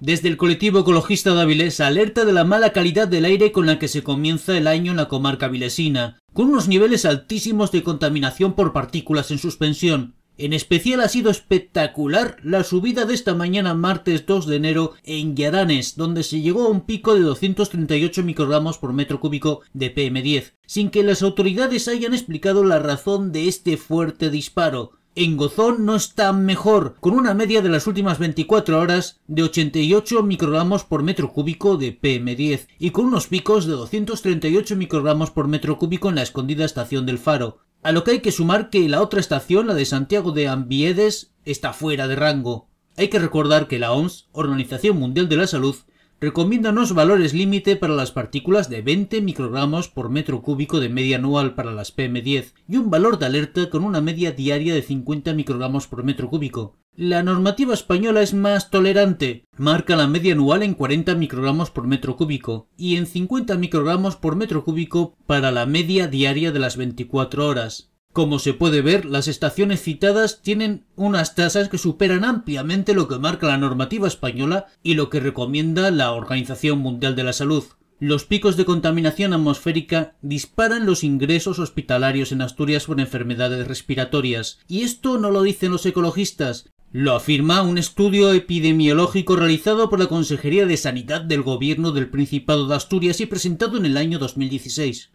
Desde el colectivo ecologista de Avilés alerta de la mala calidad del aire con la que se comienza el año en la comarca vilesina, con unos niveles altísimos de contaminación por partículas en suspensión. En especial ha sido espectacular la subida de esta mañana martes 2 de enero en Yadanes, donde se llegó a un pico de 238 microgramos por metro cúbico de PM10, sin que las autoridades hayan explicado la razón de este fuerte disparo. En Gozón no está mejor, con una media de las últimas 24 horas de 88 microgramos por metro cúbico de PM10 y con unos picos de 238 microgramos por metro cúbico en la escondida estación del Faro. A lo que hay que sumar que la otra estación, la de Santiago de Ambiedes, está fuera de rango. Hay que recordar que la OMS, Organización Mundial de la Salud, recomienda unos valores límite para las partículas de 20 microgramos por metro cúbico de media anual para las PM10 y un valor de alerta con una media diaria de 50 microgramos por metro cúbico. La normativa española es más tolerante, marca la media anual en 40 microgramos por metro cúbico y en 50 microgramos por metro cúbico para la media diaria de las 24 horas. Como se puede ver, las estaciones citadas tienen unas tasas que superan ampliamente lo que marca la normativa española y lo que recomienda la Organización Mundial de la Salud. Los picos de contaminación atmosférica disparan los ingresos hospitalarios en Asturias por enfermedades respiratorias. Y esto no lo dicen los ecologistas, lo afirma un estudio epidemiológico realizado por la Consejería de Sanidad del Gobierno del Principado de Asturias y presentado en el año 2016.